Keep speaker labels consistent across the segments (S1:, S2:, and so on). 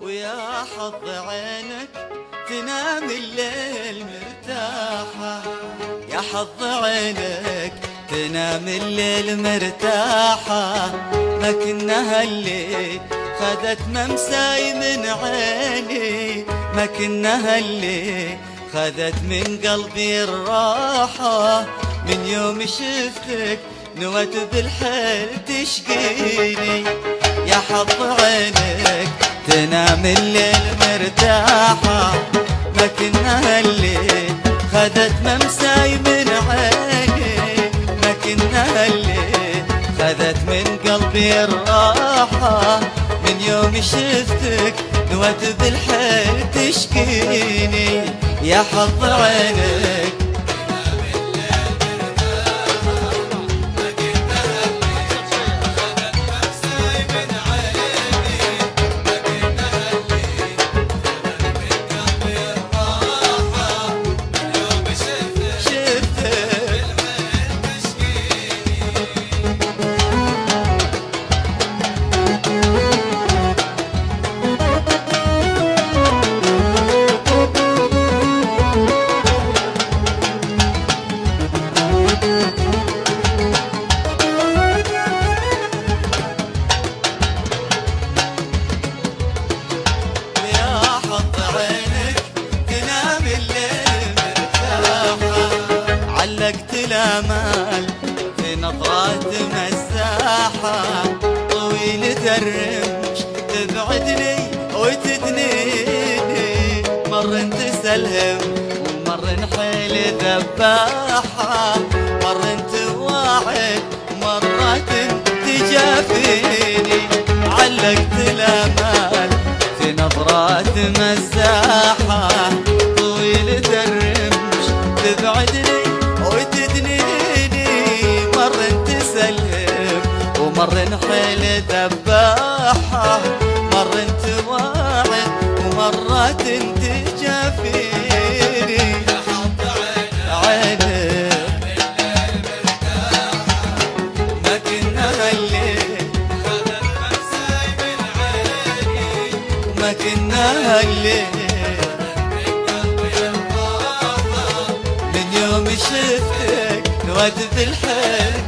S1: ويا حظ عينك تنام الليل مرتاحة. يا حظ عينك تنام الليل مرتاحة. ما كنا اللي خذت ممساي من عيني. ما كنا اللي خذت من قلبي الراحة. من يوم شفتك نوت بالحيل تشقيني يا حظ عينك تنام الليل مرتاحة. ما كنا اللي خذت ممساي من عيني. ما كنا اللي خذت من قلبي الراحة. من يوم شفتك نوت بالحيل تشكيني. يا حظ عينك الامال في نظرات مزاحة طويلة الرمش تبعدني وتدنيني. مر تسلهم ومر حيل ذباحة. مر واعد ومرات تجافيني. علقت الامال في نظرات مزاحة ومر حيل ذباحة مر واعد ومرات تجافيني. عينك ما كنا الليل. ما كنا الليل من يوم شفتك نود بالحيل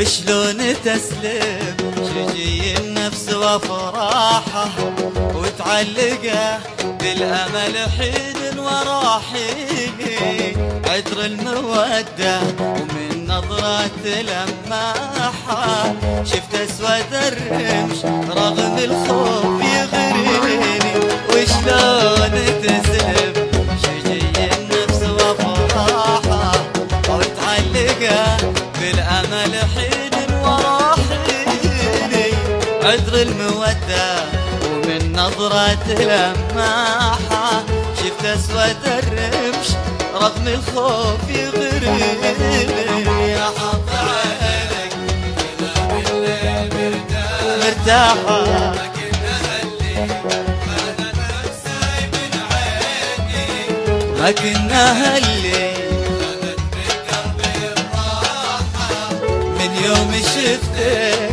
S1: وشلون تسلم شجي النفس وافراحه وتعلقه بالأمل حين ورا حين عطر المودة ومن نظرات لماحه شفت أسود الرمش رغم الخوف عذر المودة ومن نظرة لماحة. شفت أسود الرمش رغم الخوف يغريني يا حظ عينك مرتاحة. ما كنا هاللي من يوم شفتك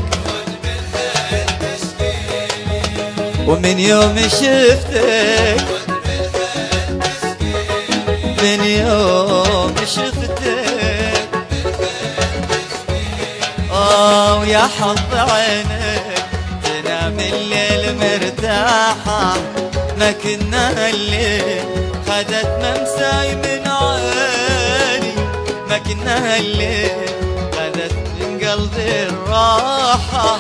S1: ومن يوم شفتك من يوم شفتك. آه ويا حظ عينك تنام الليل مرتاحة. ما كنا الليل خدت ممساي من عيني. ما كنا الليل خدت من قلبي الراحة.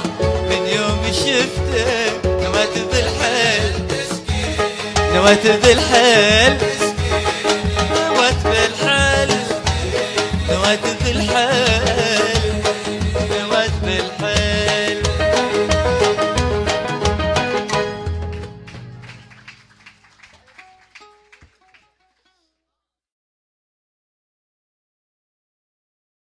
S1: من يوم شفتك نوات بالحال نوات بالحال نوات بالحال